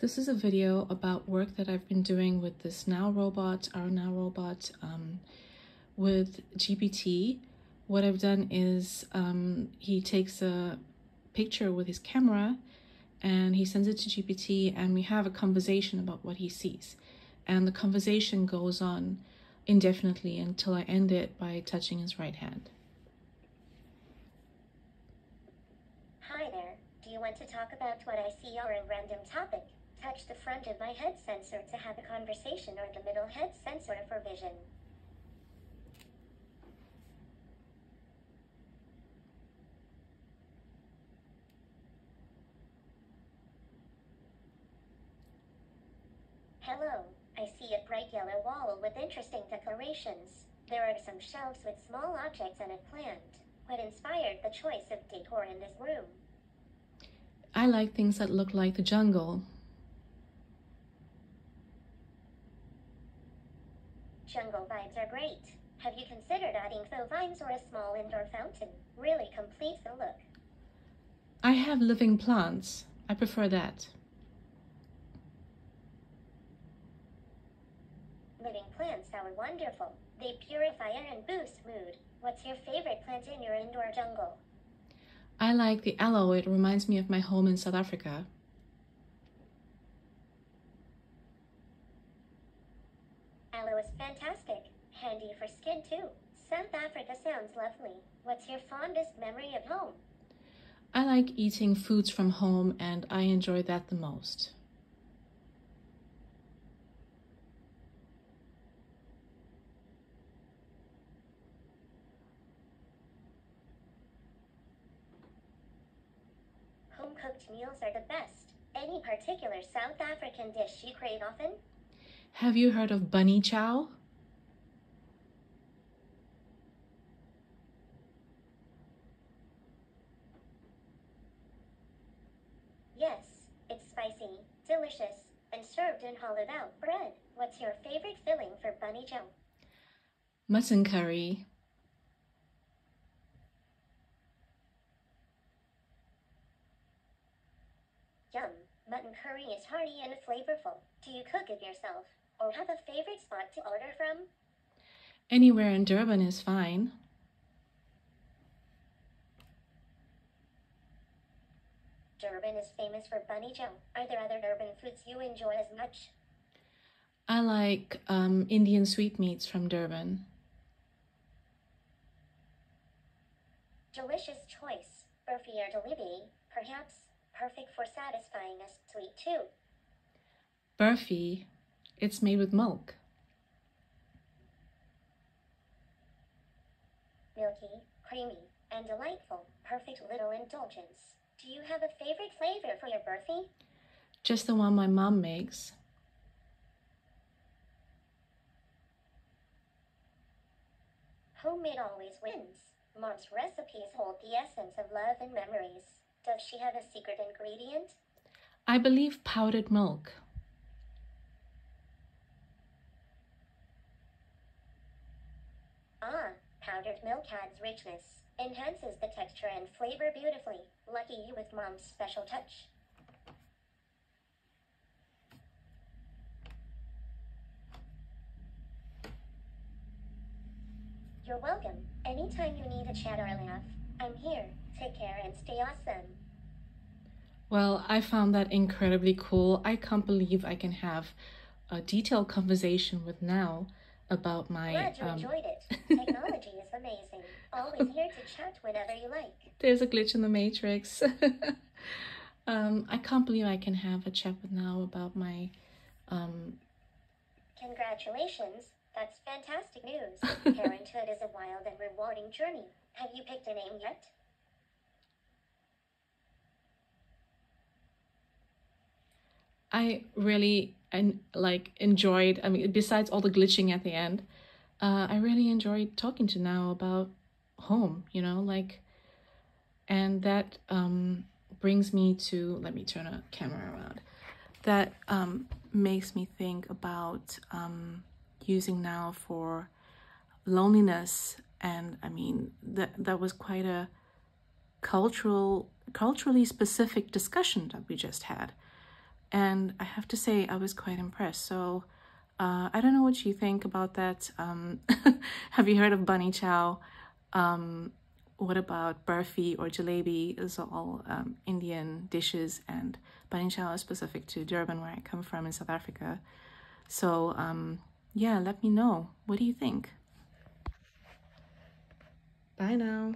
This is a video about work that I've been doing with this NAO robot, our NAO robot, um, with GPT. What I've done is um, he takes a picture with his camera and he sends it to GPT and we have a conversation about what he sees. And the conversation goes on indefinitely until I end it by touching his right hand. Hi there. Do you want to talk about what I see or a random topic? Touch the front of my head sensor to have a conversation or the middle head sensor for vision. Hello. I see a bright yellow wall with interesting decorations. There are some shelves with small objects and a plant. What inspired the choice of decor in this room? I like things that look like the jungle. Jungle vibes are great. Have you considered adding faux vines or a small indoor fountain? Really completes the look. I have living plants. I prefer that. Living plants are wonderful. They purify air and boost mood. What's your favorite plant in your indoor jungle? I like the aloe. It reminds me of my home in South Africa. Is fantastic. Handy for skin too. South Africa sounds lovely. What's your fondest memory of home? I like eating foods from home and I enjoy that the most. Home cooked meals are the best. Any particular South African dish you crave often? Have you heard of bunny chow? Yes, it's spicy, delicious, and served in hollowed out bread. What's your favorite filling for bunny chow? Mutton curry. Mutton curry is hearty and flavorful. Do you cook it yourself? Or have a favorite spot to order from? Anywhere in Durban is fine. Durban is famous for bunny chow. Are there other Durban foods you enjoy as much? I like um, Indian sweetmeats from Durban. Delicious choice. Burfi or jalebi, perhaps perfect for satisfying a sweet tooth. Burfi. It's made with milk. Milky, creamy, and delightful. Perfect little indulgence. Do you have a favorite flavor for your burfi? Just the one my mom makes. Homemade always wins. Mom's recipes hold the essence of love and memories. Does she have a secret ingredient? I believe powdered milk. Ah, powdered milk adds richness, enhances the texture and flavor beautifully. Lucky you with mom's special touch. You're welcome. Anytime you need a chat or a laugh, I'm here. Take care and stay awesome. Well, I found that incredibly cool. I can't believe I can have a detailed conversation with NAO about my. Glad you um, enjoyed it. Technology is amazing. Always here to chat whenever you like. There's a glitch in the matrix. um, I can't believe I can have a chat with NAO about my. Um, Congratulations. That's fantastic news. Parenthood is a wild and rewarding journey. Have you picked a name yet? I really and like enjoyed. I mean, besides all the glitching at the end, uh, I really enjoyed talking to NAO about home. You know, like, and that um, brings me to. Let me turn a camera around. That um, makes me think about um, using NAO for loneliness, and I mean that that was quite a cultural, culturally specific discussion that we just had and I have to say I was quite impressed. So uh, I don't know what you think about that. Um, have you heard of bunny chow? Um, what about burfi or jalebi? Those are all um, Indian dishes, and bunny chow is specific to Durban, where I come from in South Africa. So um, yeah, let me know. What do you think? Bye now.